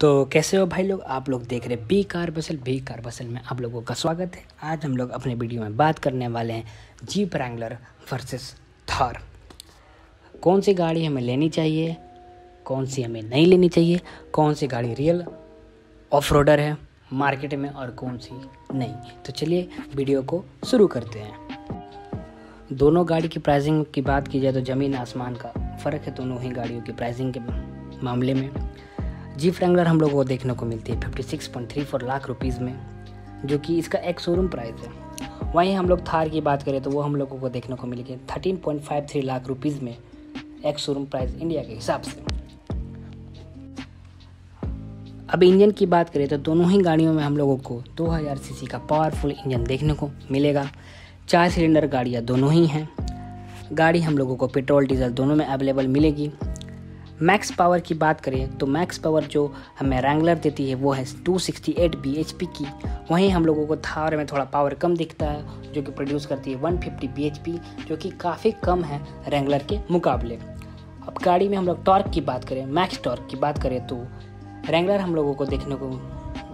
तो कैसे हो भाई लोग? आप लोग देख रहे बी कार बसल। बी कार बसल में आप लोगों का स्वागत है। आज हम लोग अपने वीडियो में बात करने वाले हैं जीप रैंगलर वर्सेस थार कौन सी गाड़ी हमें लेनी चाहिए? कौन सी हमें नहीं लेनी चाहिए? कौन सी गाड़ी रियल ऑफ़ रोडर है मार्केट में और कौन सी नहीं? तो चलिए वीडियो को शुरू करते हैं। दोनों गाड़ी की प्राइसिंग की बात की जाए तो ज़मीन आसमान का फ़र्क है। दोनों ही गाड़ियों की प्राइसिंग के मामले में। जी फ्रेंगलर हम लोगों को देखने को मिलती है fifty six point three four lakh rupees में, जो कि इसका एक शोरूम प्राइस है। वहीं हम लोग थार की बात करें तो वो हम लोगों को देखने को मिलेगी thirteen point five three lakh rupees में एक शोरूम प्राइस इंडिया के हिसाब से। अब इंजन की बात करें तो दोनों ही गाड़ियों में हम लोगों को 2000 सीसी का पावरफुल इंजन देखने को मिलेगा। चार सिलेंडर गाड़ियाँ दोनों ही हैं। गाड़ी हम लोगों को पेट्रोल डीजल दोनों में अवेलेबल मिलेगी। मैक्स पावर की बात करें तो मैक्स पावर जो हमें रैंगलर देती है, वो है 268 सिक्सटी की। वहीं हम लोगों को थार में थोड़ा पावर कम दिखता है, जो कि प्रोड्यूस करती है 150 bhp जो कि काफ़ी कम है रैंगलर के मुकाबले। अब गाड़ी में हम लोग टॉर्क की बात करें मैक्स टॉर्क की बात करें तो रैंगलर हम लोगों को देखने को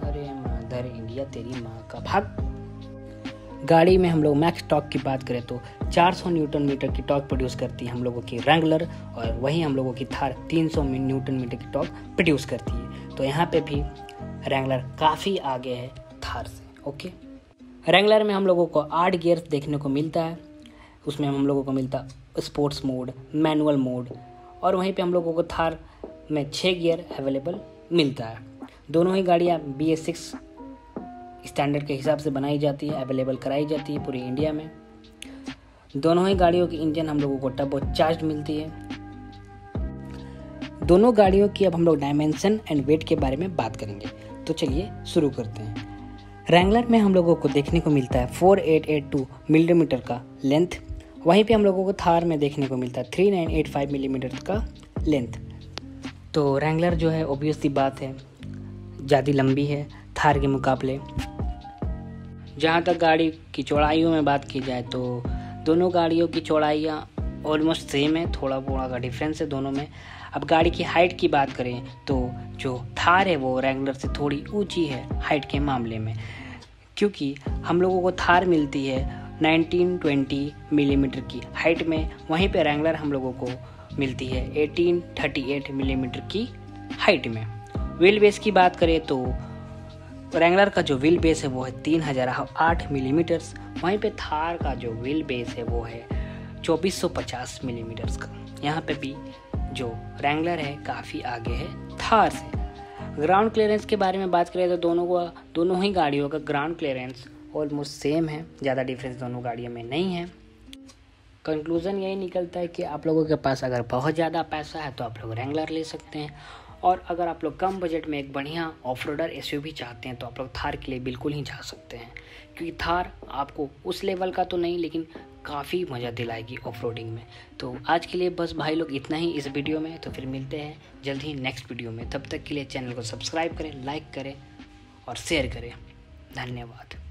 अरे मदर इंडिया तेरी माँ का भाग। गाड़ी में हम लोग मैक्स टॉक की बात करें तो 400 न्यूटन मीटर की टॉक प्रोड्यूस करती है हम लोगों की रैंगलर और वहीं हम लोगों की थार 300 न्यूटन मीटर की टॉक प्रोड्यूस करती है। तो यहाँ पे भी रैंगलर काफ़ी आगे है थार से, ओके? रैंगलर में हम लोगों को आठ गियर्स देखने को मिलता है। उसमें हम लोगों को मिलता स्पोर्ट्स मोड मैनुअल मोड और वहीं पे हम लोगों को थार में छः गियर अवेलेबल मिलता है। दोनों ही गाड़ियाँ बी एस सिक्स स्टैंडर्ड के हिसाब से बनाई जाती है अवेलेबल कराई जाती है पूरी इंडिया में। दोनों ही गाड़ियों की इंजन हम लोगों को टर्बो चार्ज मिलती है। दोनों गाड़ियों की अब हम लोग डायमेंशन एंड वेट के बारे में बात करेंगे। तो चलिए शुरू करते हैं। रैंगलर में हम लोगों को देखने को मिलता है 4882 मिलीमीटर का लेंथ वहीं पे हम लोगों को थार में देखने को मिलता है 3985 मिलीमीटर का लेंथ तो रैंगलर जो है ओबियस सी बात है, ज़्यादा लंबी है थार के मुकाबले। जहाँ तक गाड़ी की चौड़ाइयों में बात की जाए तो दोनों गाड़ियों की चौड़ाइयाँ ऑलमोस्ट सेम है, थोड़ा थोड़ा का डिफरेंस है दोनों में। अब गाड़ी की हाइट की बात करें तो जो थार है वो रैंगलर से थोड़ी ऊँची है हाइट के मामले में। क्योंकि हम लोगों को थार मिलती है 1920 मिलीमीटर mm की हाइट में, वहीं पे रैंगलर हम लोगों को मिलती है 1838 मिलीमीटर mm की हाइट में। व्हील बेस की बात करें तो रैंगलर का जो व्हील बेस है वो है तीन हज़ार आठ मिलीमीटर्स। वहीं पे थार का जो व्हील बेस है वो है चौबीस सौ पचास मिलीमीटर्स का। यहाँ पे भी जो रेंगलर है, काफ़ी आगे है थार से। ग्राउंड क्लियरेंस के बारे में बात करें तो दोनों को, दोनों ही गाड़ियों का ग्राउंड क्लियरेंस ऑलमोस्ट सेम है। ज़्यादा डिफरेंस दोनों गाड़ियों में नहीं है। कंक्लूज़न यही निकलता है कि आप लोगों के पास अगर बहुत ज़्यादा पैसा है तो आप लोग रेंगलर ले सकते हैं। और अगर आप लोग कम बजट में एक बढ़िया ऑफ़ रोडर एस चाहते हैं तो आप लोग थार के लिए बिल्कुल ही जा सकते हैं। क्योंकि थार आपको उस लेवल का तो नहीं, लेकिन काफ़ी मज़ा दिलाएगी ऑफ़ में। तो आज के लिए बस भाई लोग इतना ही इस वीडियो में तो फिर मिलते हैं जल्द ही नेक्स्ट वीडियो में। तब तक के लिए चैनल को सब्सक्राइब करें लाइक करें और शेयर करें। धन्यवाद।